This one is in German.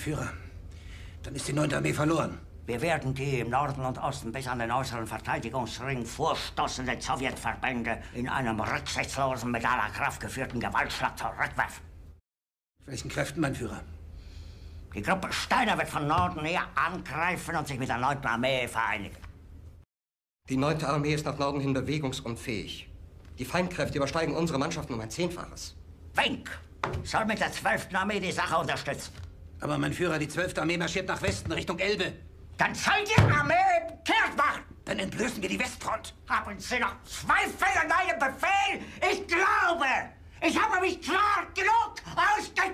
Führer, dann ist die 9. Armee verloren. Wir werden die im Norden und Osten bis an den äußeren Verteidigungsring vorstoßenden Sowjetverbände in einem rücksichtslosen, mit aller Kraft geführten Gewaltschlag zurückwerfen. Welchen Kräften, mein Führer? Die Gruppe Steiner wird von Norden her angreifen und sich mit der 9. Armee vereinigen. Die 9. Armee ist nach Norden hin bewegungsunfähig. Die Feindkräfte übersteigen unsere Mannschaften um ein Zehnfaches. Wink soll mit der 12. Armee die Sache unterstützen. Aber mein Führer, die 12. Armee marschiert nach Westen, Richtung Elbe. Dann soll die Armee kehrt machen. Dann entblößen wir die Westfront. Haben Sie noch Zweifel an meinem Befehl? Ich glaube, ich habe mich klar genug ausgedrückt.